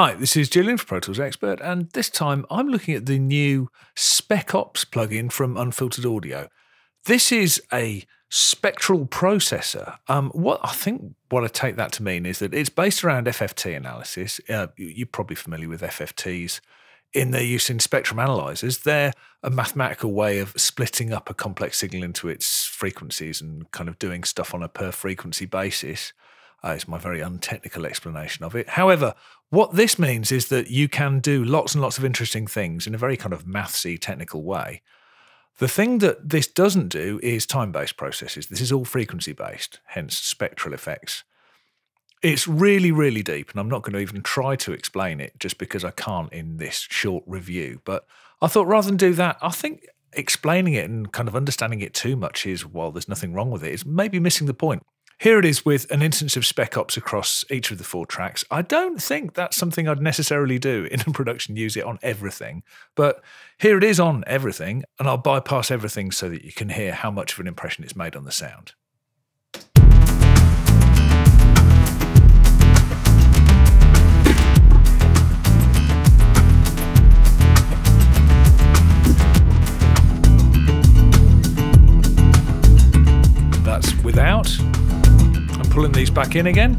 Hi, this is Julian for Pro Tools Expert, and this time I'm looking at the new SpecOps plugin from Unfiltered Audio. This is a spectral processor. Um, what I think what I take that to mean is that it's based around FFT analysis. Uh, you're probably familiar with FFTs in their use in spectrum analyzers. They're a mathematical way of splitting up a complex signal into its frequencies and kind of doing stuff on a per frequency basis. Uh, it's my very untechnical explanation of it. However, what this means is that you can do lots and lots of interesting things in a very kind of mathsy technical way. The thing that this doesn't do is time based processes. This is all frequency based, hence spectral effects. It's really, really deep, and I'm not going to even try to explain it just because I can't in this short review. But I thought rather than do that, I think explaining it and kind of understanding it too much is, well, there's nothing wrong with it, is maybe missing the point. Here it is with an instance of SpecOps across each of the four tracks. I don't think that's something I'd necessarily do in a production, use it on everything, but here it is on everything, and I'll bypass everything so that you can hear how much of an impression it's made on the sound. That's without pulling these back in again.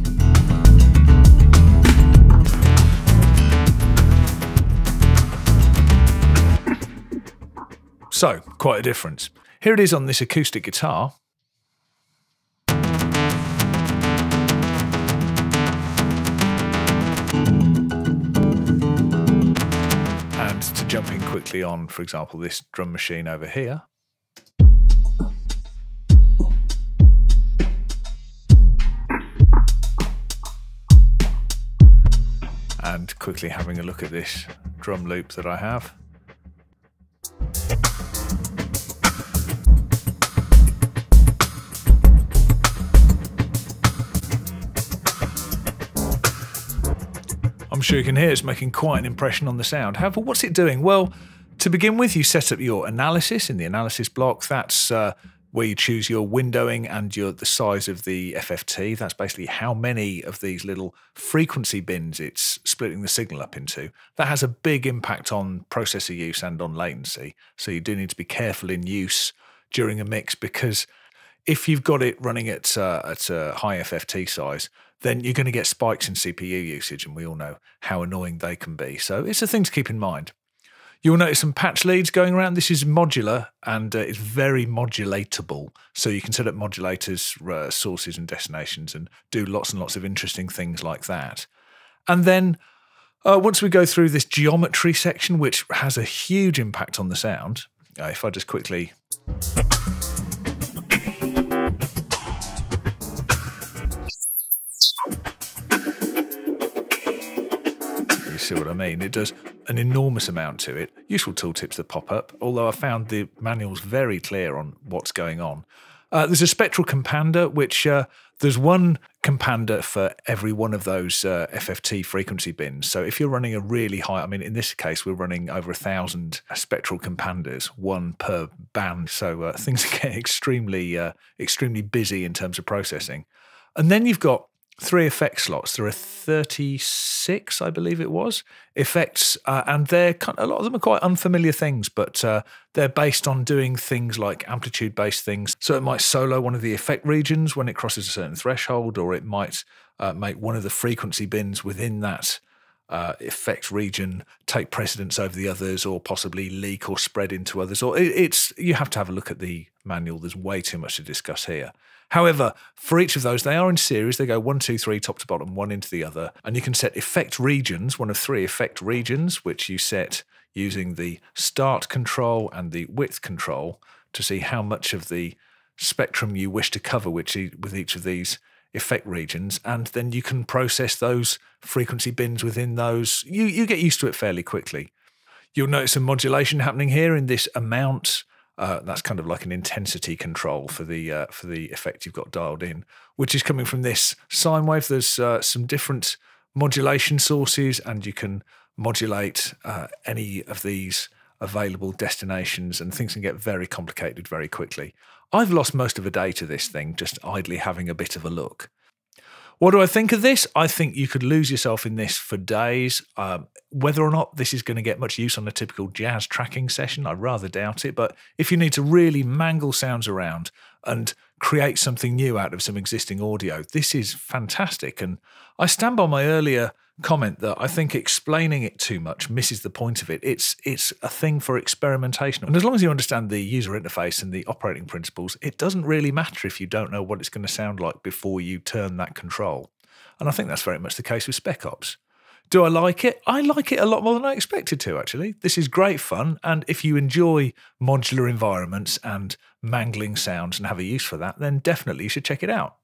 So, quite a difference. Here it is on this acoustic guitar. And to jump in quickly on, for example, this drum machine over here. Quickly having a look at this drum loop that I have. I'm sure you can hear it's making quite an impression on the sound. However, what's it doing? Well, to begin with, you set up your analysis in the analysis block. That's uh, where you choose your windowing and your the size of the FFT. That's basically how many of these little frequency bins it's splitting the signal up into. That has a big impact on processor use and on latency. So you do need to be careful in use during a mix because if you've got it running at uh, at a high FFT size, then you're going to get spikes in CPU usage, and we all know how annoying they can be. So it's a thing to keep in mind. You'll notice some patch leads going around. This is modular and uh, it's very modulatable. So you can set up modulators, uh, sources, and destinations and do lots and lots of interesting things like that. And then uh, once we go through this geometry section, which has a huge impact on the sound, uh, if I just quickly. See what I mean. It does an enormous amount to it. Useful tooltips that pop up, although I found the manual's very clear on what's going on. Uh, there's a spectral compander, which uh, there's one compander for every one of those uh, FFT frequency bins. So if you're running a really high, I mean, in this case, we're running over a thousand spectral companders, one per band. So uh, things get extremely, uh, extremely busy in terms of processing. And then you've got three effect slots. There are 36, I believe it was, effects, uh, and they're a lot of them are quite unfamiliar things, but uh, they're based on doing things like amplitude based things. So it might solo one of the effect regions when it crosses a certain threshold, or it might uh, make one of the frequency bins within that. Uh, effect region take precedence over the others, or possibly leak or spread into others. Or it, it's you have to have a look at the manual. There's way too much to discuss here. However, for each of those, they are in series. They go one, two, three, top to bottom, one into the other. And you can set effect regions, one of three effect regions, which you set using the start control and the width control to see how much of the spectrum you wish to cover which, with each of these effect regions. And then you can process those frequency bins within those. You, you get used to it fairly quickly. You'll notice some modulation happening here in this amount uh, that's kind of like an intensity control for the uh, for the effect you've got dialed in, which is coming from this sine wave. There's uh, some different modulation sources, and you can modulate uh, any of these available destinations, and things can get very complicated very quickly. I've lost most of a day to this thing, just idly having a bit of a look. What do I think of this? I think you could lose yourself in this for days. Um, whether or not this is going to get much use on a typical jazz tracking session, I rather doubt it. But if you need to really mangle sounds around and create something new out of some existing audio, this is fantastic. And I stand by my earlier comment that I think explaining it too much misses the point of it. It's it's a thing for experimentation. And as long as you understand the user interface and the operating principles, it doesn't really matter if you don't know what it's going to sound like before you turn that control. And I think that's very much the case with SpecOps. Do I like it? I like it a lot more than I expected to, actually. This is great fun. And if you enjoy modular environments and mangling sounds and have a use for that, then definitely you should check it out.